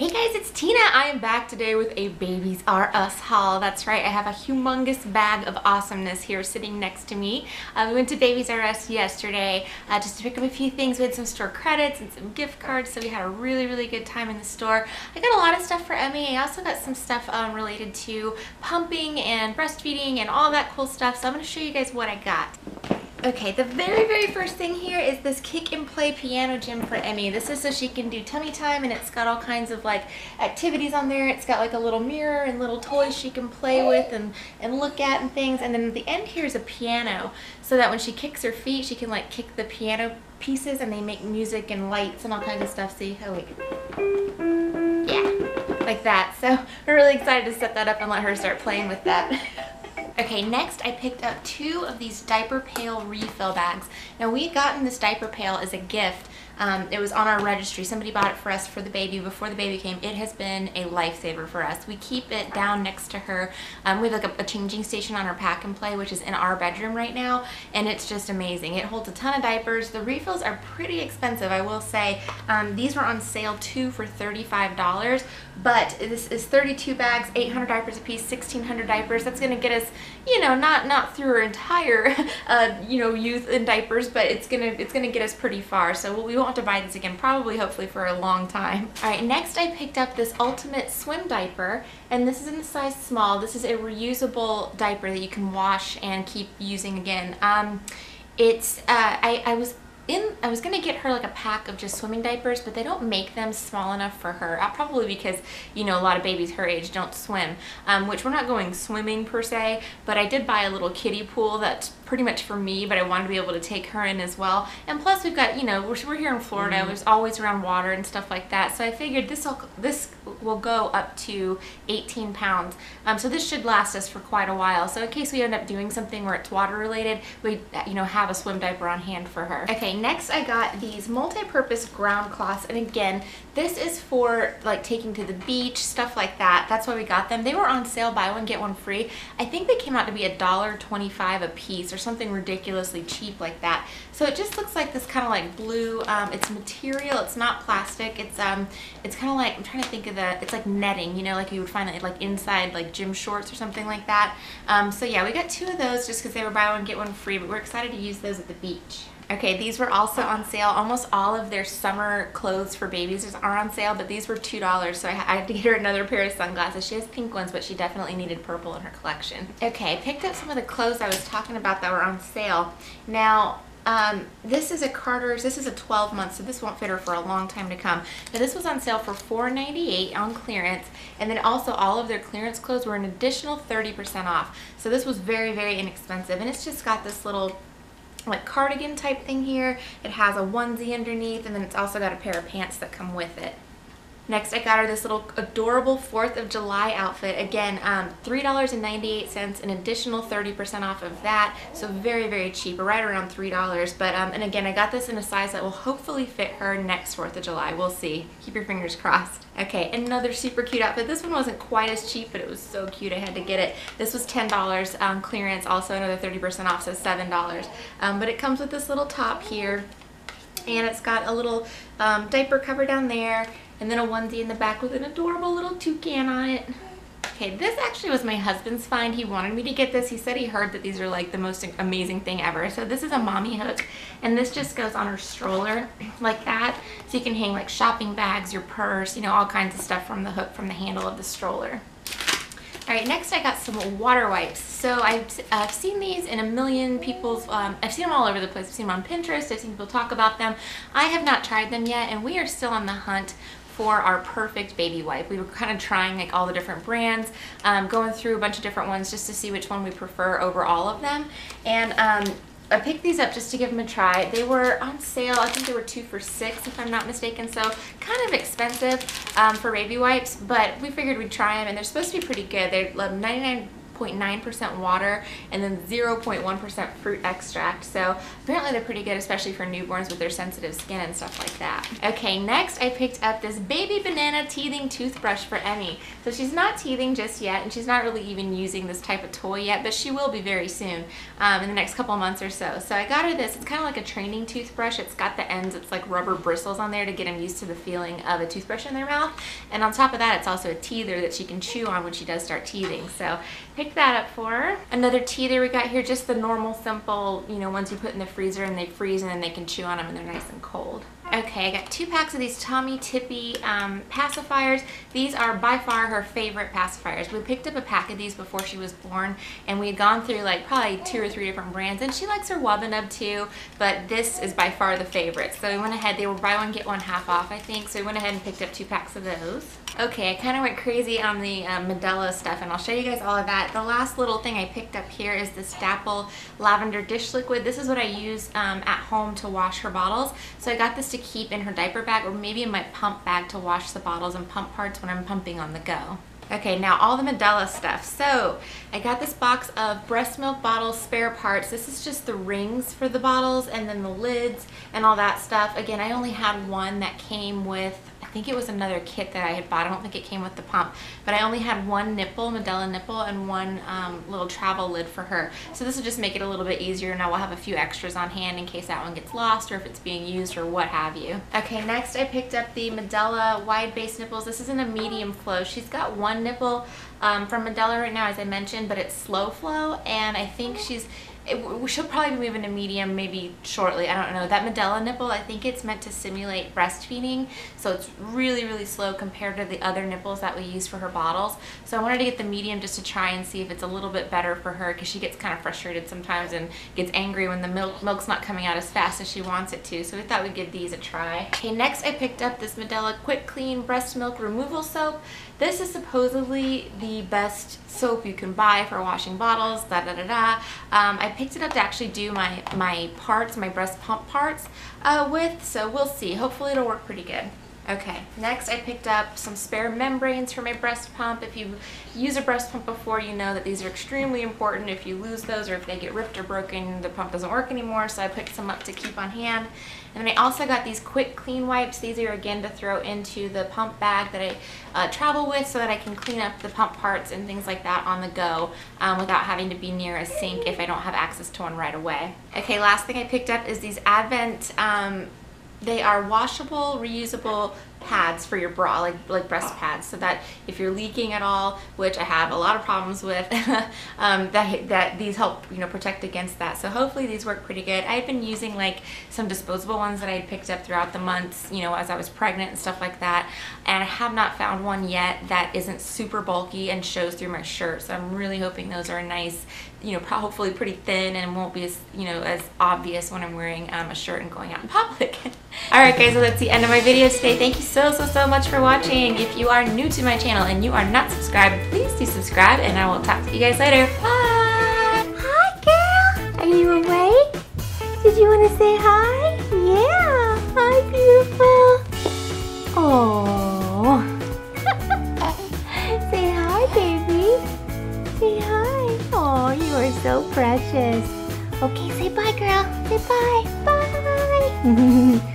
Hey guys, it's Tina. I am back today with a Babies R Us haul. That's right, I have a humongous bag of awesomeness here sitting next to me. Uh, we went to Babies R Us yesterday uh, just to pick up a few things. We had some store credits and some gift cards, so we had a really, really good time in the store. I got a lot of stuff for Emmy. I also got some stuff um, related to pumping and breastfeeding and all that cool stuff, so I'm going to show you guys what I got. Okay, the very, very first thing here is this kick and play piano gym for Emmy. This is so she can do tummy time and it's got all kinds of like activities on there. It's got like a little mirror and little toys she can play with and, and look at and things. And then at the end here is a piano so that when she kicks her feet, she can like kick the piano pieces and they make music and lights and all kinds of stuff. See, oh wait. Yeah, like that. So we're really excited to set that up and let her start playing with that. Okay, next I picked up two of these diaper pail refill bags. Now we had gotten this diaper pail as a gift um, it was on our registry. Somebody bought it for us for the baby before the baby came. It has been a lifesaver for us. We keep it down next to her. Um, we have like a, a, changing station on our pack and play, which is in our bedroom right now, and it's just amazing. It holds a ton of diapers. The refills are pretty expensive, I will say. Um, these were on sale too for $35, but this is 32 bags, 800 diapers a piece, 1600 diapers. That's gonna get us, you know, not not through our entire, uh, you know, youth in diapers, but it's gonna it's gonna get us pretty far. So we won't to buy this again, probably hopefully for a long time. All right, next I picked up this Ultimate Swim Diaper, and this is in the size small. This is a reusable diaper that you can wash and keep using again. Um, it's, uh, I, I was in, I was gonna get her like a pack of just swimming diapers, but they don't make them small enough for her. Uh, probably because, you know, a lot of babies her age don't swim, um, which we're not going swimming per se, but I did buy a little kiddie pool that's pretty much for me, but I wanted to be able to take her in as well. And plus we've got, you know, we're, we're here in Florida, mm -hmm. there's always around water and stuff like that. So I figured this will, this will go up to 18 pounds. Um, so this should last us for quite a while. So in case we end up doing something where it's water related, we, you know, have a swim diaper on hand for her. Okay, next I got these multi-purpose ground cloths. And again, this is for like taking to the beach, stuff like that. That's why we got them. They were on sale, buy one, get one free. I think they came out to be a dollar twenty-five a piece or something ridiculously cheap like that. So it just looks like this kind of like blue, um, it's material, it's not plastic, it's um, it's kind of like, I'm trying to think of the, it's like netting, you know, like you would find it like inside like gym shorts or something like that. Um, so yeah, we got two of those just because they were buy one, get one free, but we're excited to use those at the beach. Okay, these were also on sale. Almost all of their summer clothes for babies are on sale, but these were $2, so I had to get her another pair of sunglasses. She has pink ones, but she definitely needed purple in her collection. Okay, I picked up some of the clothes I was talking about that were on sale. Now, um, this is a Carter's, this is a 12 month, so this won't fit her for a long time to come. But this was on sale for $4.98 on clearance, and then also all of their clearance clothes were an additional 30% off. So this was very, very inexpensive, and it's just got this little like cardigan type thing here. It has a onesie underneath and then it's also got a pair of pants that come with it. Next, I got her this little adorable 4th of July outfit. Again, um, $3.98, an additional 30% off of that. So very, very cheap, right around $3. But, um, and again, I got this in a size that will hopefully fit her next 4th of July. We'll see. Keep your fingers crossed. Okay, another super cute outfit. This one wasn't quite as cheap, but it was so cute I had to get it. This was $10 um, clearance, also another 30% off, so $7. Um, but it comes with this little top here, and it's got a little um, diaper cover down there and then a onesie in the back with an adorable little toucan on it. Okay, this actually was my husband's find. He wanted me to get this. He said he heard that these are like the most amazing thing ever. So this is a mommy hook and this just goes on her stroller like that. So you can hang like shopping bags, your purse, you know, all kinds of stuff from the hook from the handle of the stroller. All right, next I got some water wipes. So I've, seen these in a million people's, um, I've seen them all over the place. I've seen them on Pinterest, I've seen people talk about them. I have not tried them yet and we are still on the hunt for our perfect baby wipe. We were kind of trying like all the different brands, um, going through a bunch of different ones just to see which one we prefer over all of them. And um, I picked these up just to give them a try. They were on sale. I think they were two for six if I'm not mistaken. So kind of expensive um, for baby wipes, but we figured we'd try them and they're supposed to be pretty good. They're 99 0.9% water and then 0.1% fruit extract. So apparently they're pretty good, especially for newborns with their sensitive skin and stuff like that. Okay, next I picked up this baby banana teething toothbrush for Emmy. So she's not teething just yet and she's not really even using this type of toy yet, but she will be very soon um, in the next couple months or so. So I got her this. It's kind of like a training toothbrush. It's got the ends, it's like rubber bristles on there to get them used to the feeling of a toothbrush in their mouth. And on top of that, it's also a teether that she can chew on when she does start teething. So picked that up for her. Another teether we got here, just the normal, simple, you know, ones you put in the freezer and they freeze and then they can chew on them and they're nice and cold. Okay, I got two packs of these Tommee Tippee um, pacifiers. These are by far her favorite pacifiers. We picked up a pack of these before she was born and we had gone through like probably two or three different brands and she likes her Wubbanub too, but this is by far the favorite. So we went ahead, they were buy one get one half off I think, so we went ahead and picked up two packs of those. Okay, I kind of went crazy on the Medela stuff and I'll show you guys all of that. The last little thing I picked up here is this Dapple Lavender Dish Liquid. This is what I use um, at home to wash her bottles. So I got this to keep in her diaper bag or maybe in my pump bag to wash the bottles and pump parts when I'm pumping on the go. Okay, now all the Medela stuff. So I got this box of breast milk bottle spare parts. This is just the rings for the bottles and then the lids and all that stuff. Again, I only had one that came with think it was another kit that I had bought. I don't think it came with the pump, but I only had one nipple, Medela nipple, and one um, little travel lid for her. So this will just make it a little bit easier. Now we'll have a few extras on hand in case that one gets lost or if it's being used or what have you. Okay, next I picked up the Medela wide base nipples. This is in a medium flow. She's got one nipple um, from Medela right now, as I mentioned, but it's slow flow, and I think she's it, she'll probably be moving to medium maybe shortly. I don't know. That Medela nipple, I think it's meant to simulate breastfeeding. So it's really, really slow compared to the other nipples that we use for her bottles. So I wanted to get the medium just to try and see if it's a little bit better for her because she gets kind of frustrated sometimes and gets angry when the milk milk's not coming out as fast as she wants it to. So we thought we'd give these a try. Okay, next I picked up this Medela Quick Clean Breast Milk Removal Soap. This is supposedly the best soap you can buy for washing bottles, da da da da. Um, I picked it up to actually do my, my parts, my breast pump parts uh, with, so we'll see. Hopefully it'll work pretty good. Okay, next I picked up some spare membranes for my breast pump. If you use a breast pump before, you know that these are extremely important. If you lose those or if they get ripped or broken, the pump doesn't work anymore, so I picked some up to keep on hand. And then I also got these quick clean wipes. These are again to throw into the pump bag that I uh, travel with so that I can clean up the pump parts and things like that on the go um, without having to be near a sink if I don't have access to one right away. Okay, last thing I picked up is these Avent um, they are washable, reusable pads for your bra, like, like breast pads, so that if you're leaking at all, which I have a lot of problems with, um, that, that these help, you know, protect against that. So hopefully these work pretty good. I've been using like some disposable ones that I picked up throughout the months, you know, as I was pregnant and stuff like that. And I have not found one yet that isn't super bulky and shows through my shirt. So I'm really hoping those are nice, you know, hopefully pretty thin and won't be as, you know, as obvious when I'm wearing um, a shirt and going out in public. Alright guys, so that's the end of my video today. Thank you so, so, so much for watching. If you are new to my channel and you are not subscribed, please do subscribe and I will talk to you guys later. Bye! Hi girl! Are you awake? Did you want to say hi? Yeah! Hi beautiful! Oh. say hi baby! Say hi! Oh, you are so precious. Okay, say bye girl. Say bye. Bye.